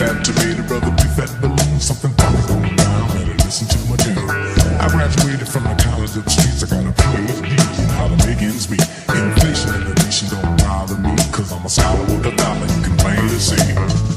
infatuated, brother, with that balloon. Something probably going down, better listen to my tune. I graduated from the college of the streets, I got a PhD in how to make ends meet. Inflation in the nation don't bother me, cause I'm a scholar with a dollar, you can plainly see.